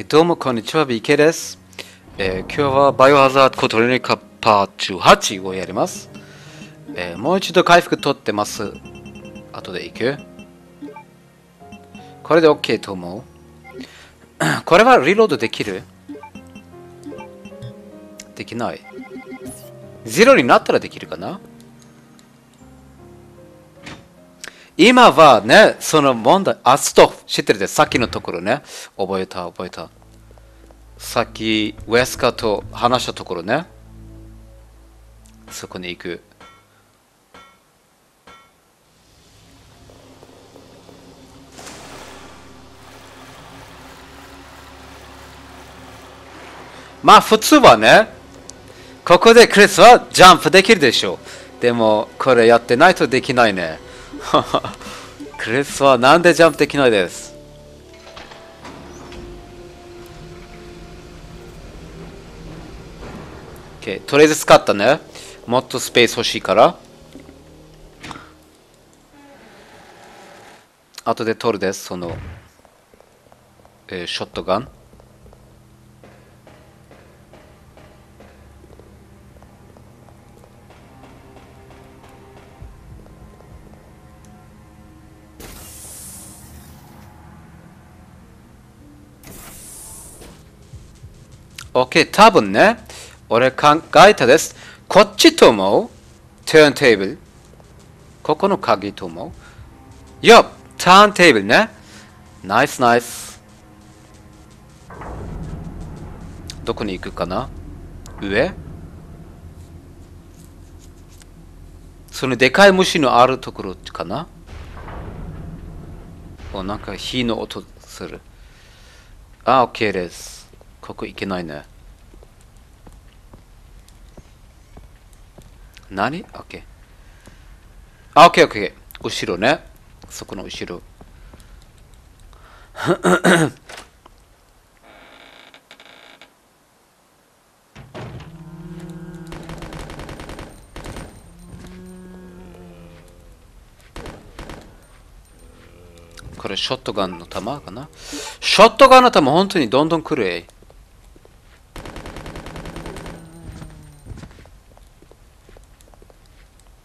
えどうもこんにちは、BK です。えー今日はバイオハザードコトレニカパー18をやります。えーもう一度回復取ってます。後で行く。これで OK と思う。これはリロードできる？できない。ゼロになったらできるかな？今はね、その問題、あ、スト、知ってるで。さっきのところね。覚えた、覚えた。さっき、ウェスカと話したところね。そこに行く。まあ普通はね、ここでクリスはジャンプできるでしょう。でも、これやってないとできないね。クリスはなんでジャンプできないです？とりあえず使ったね。もっとスペース欲しいから。後で取るです、その、えーショットガン。OK、多分ね、俺考えたです。こっちとも、ターンテーブル。ここの鍵とも。よっ、ターンテーブルね。ナイスナイス。どこに行くかな？上？そのでかい虫のあるところかな？お、なんか火の音する。あ、OK です。ここ行けないね。何 ?OK。あ、OK、OK。後ろね。そこの後ろ。これショットガンの弾かな？ショットガンの弾本当にどんどん来るえ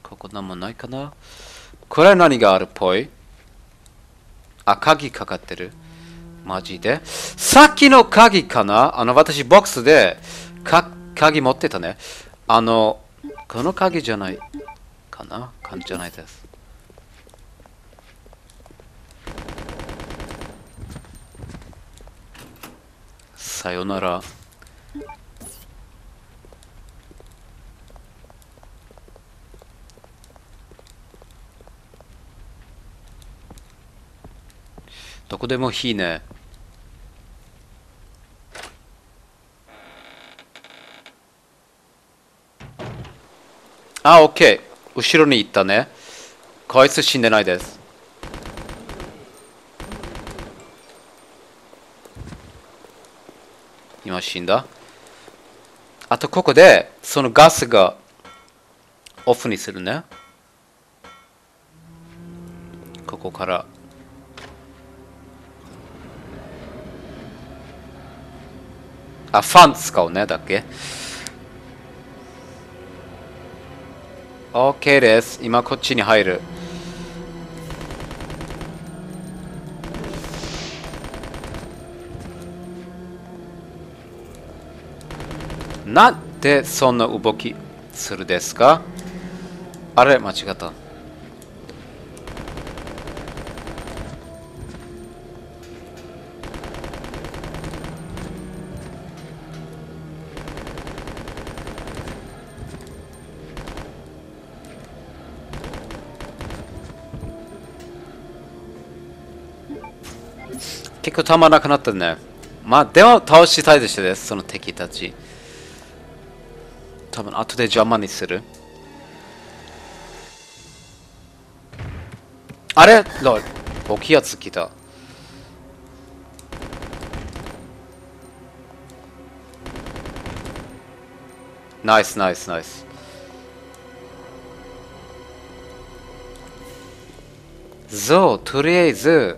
ここ何もないかな。これ何があるっぽい？あ、鍵かかってる。マジで？さっきの鍵かな？あの私ボックスでか鍵持ってたね。あのこの鍵じゃないかな？感じじゃないです。さよなら。こでもいいね。あ、オッケー。後ろに行ったね。こいつ死んでないです。今死んだ？あとここでそのガスがオフにするね。ここから。あ、ファン使うね、だっけ ?OK です。今こっちに入る。なんでそんな動きするですか？あれ間違った。結構たまなくなったね。まあ、でも倒したいでしょです、その敵たち。多分後で邪魔にする。あれ？ロ大きいやつ来た。ナイスナイスナイス。そう、とりあえず、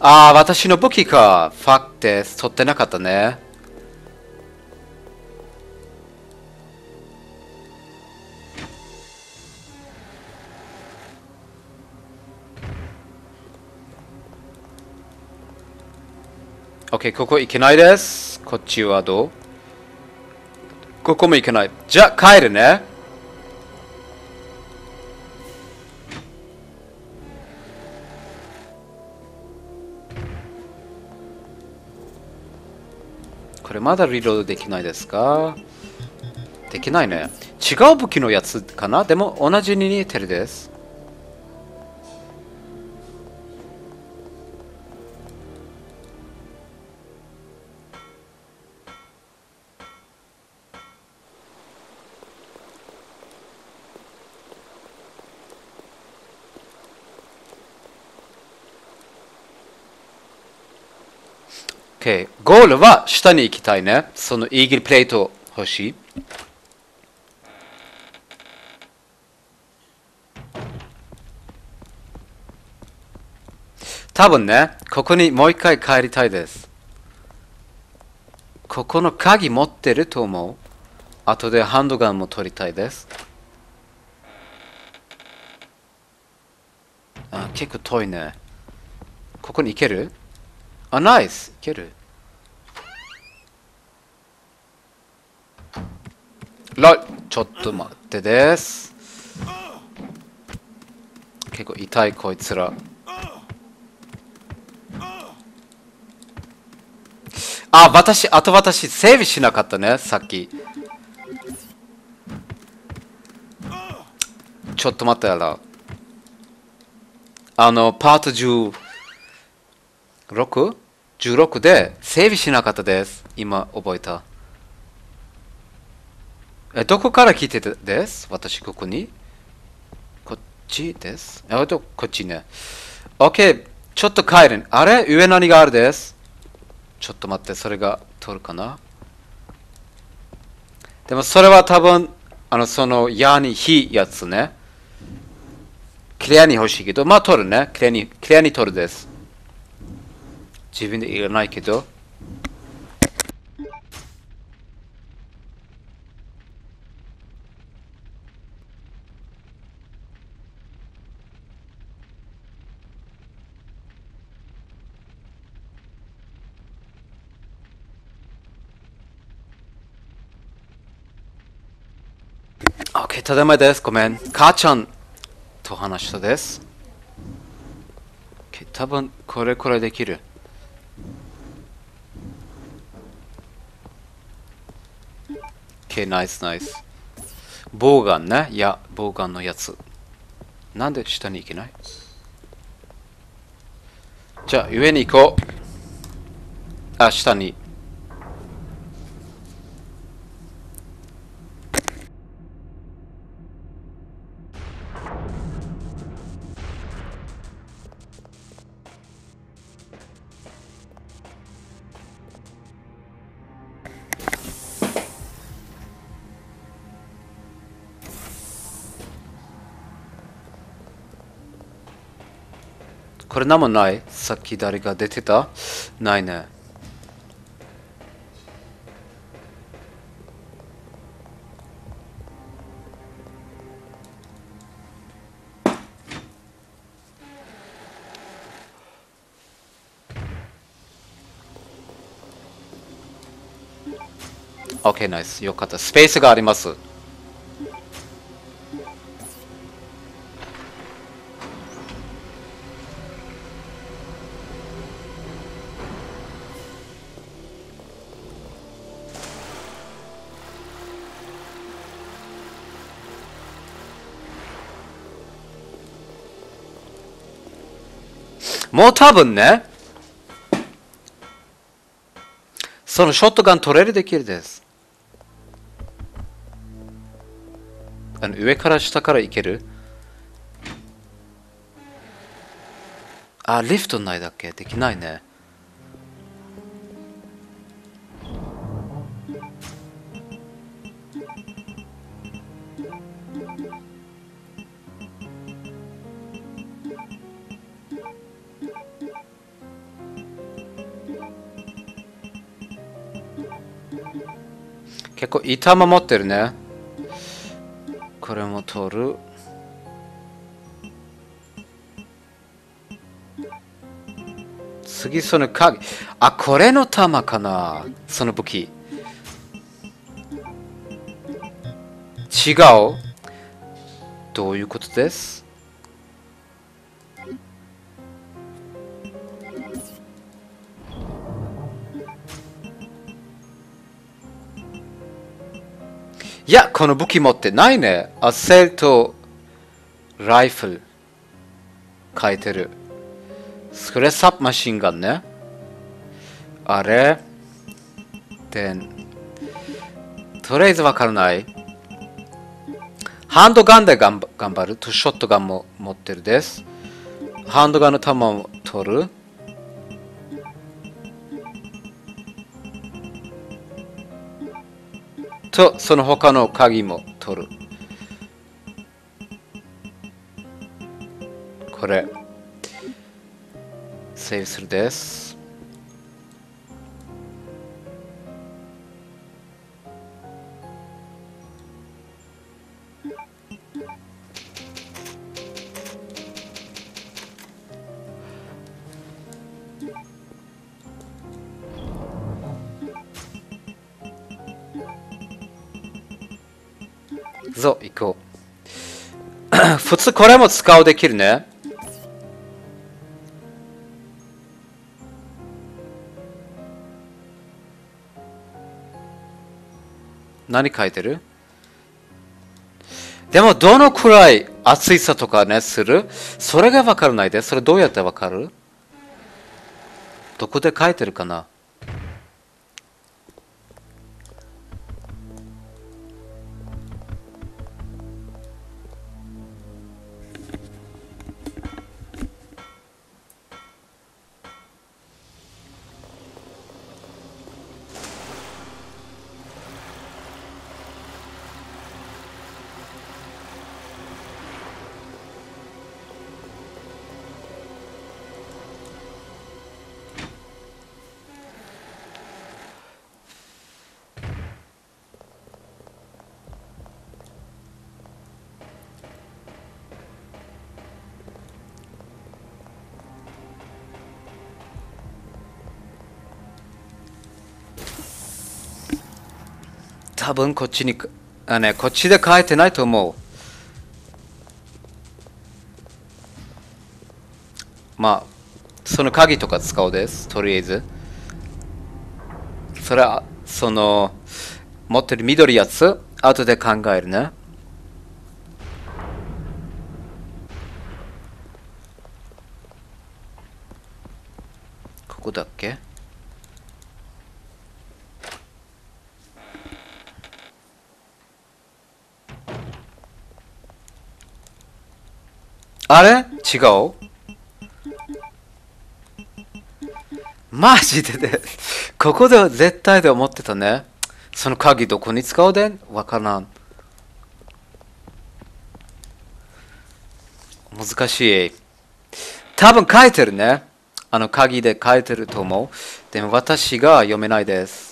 ああ、私の武器か。ファックです。取ってなかったね。OK、ここ行けないです。こっちはどう？ここも行けない。じゃあ帰るね。これまだリロードできないですか？できないね。違う武器のやつかな？でも同じに似てるです。OK。ゴールは下に行きたいね。そのイーグルプレート欲しい。多分ね、ここにもう一回帰りたいです。ここの鍵持ってると思う。後でハンドガンも取りたいです。あ結構遠いね。ここに行ける？あ、ナイスいけるラちょっと待ってです。結構痛いこいつら。あ、私、あと私、整備しなかったね、さっき。ちょっと待ってやら。あの、パート10。6?16 で整備しなかったです。今覚えた。え、どこから来てたです？私ここに？こっちです？えっと、こっちね。OK。ちょっと帰る。あれ？上何があるです？ちょっと待って、それが取るかな？でもそれは多分、あの、その矢に火やつね。クリアに欲しいけど、まあ取るね。クリアに、クリアに取るです。自分でいらないけど。OK、ただいまです。ごめん。母ちゃんと話したです。OK、多分これくらいできる。OK、ナイスナイス。ボウガンね。いや、ボウガンのやつ。なんで下に行けない？じゃあ、上に行こう。あ、下に。これ何もない？さっき誰が出てた？ないね。OK、ナイス。よかった。スペースがあります。もう多分ね、そのショットガン取れるできるです。あの上から下からいける？あ、リフトないだっけ？できないね。結構いい球持ってるね。これも取る。次その鍵。あ、これの弾かなその武器。違うどういうことです？いや、この武器持ってないね。アセルトライフル書いてる。それサブマシンガンね。あれ？でん、とりあえずわからない。ハンドガンで頑張る。とショットガンも持ってるです。ハンドガンの弾を取る。と、その他の鍵も取る。これ。セーブするです。普通これも使うできるね。何書いてる？でも、どのくらい暑いさとかね、する？それがわからないで。それどうやってわかる？どこで書いてるかな？多分こっちにあ、ね、こっちで書いてないと思う。まあ、その鍵とか使うです。とりあえず。それは、その、持ってる緑やつ、後で考えるね。ここだっけ？あれ？違う？マジでで、ここで絶対で思ってたね。その鍵どこに使うでわからん。難しい。多分書いてるね。あの鍵で書いてると思う。でも私が読めないです。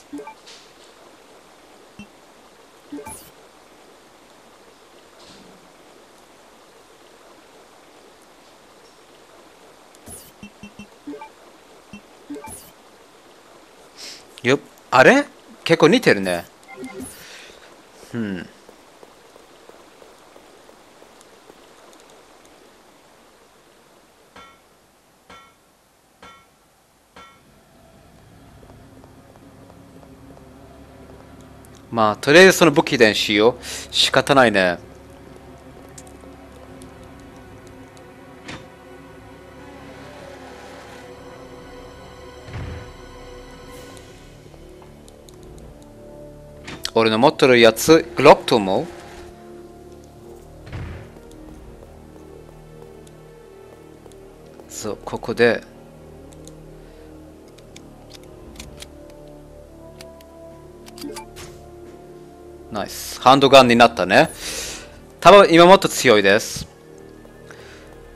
よあれ？結構似てるね。うん。まあ、とりあえずその武器でしよう。仕方ないね。俺の持ってるやつ、グロックと思う？そうここで。ナイス。ハンドガンになったね。多分今もっと強いです。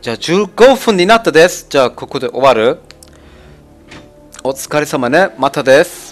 じゃあ15分になったです。じゃあここで終わる。お疲れ様ね。またです。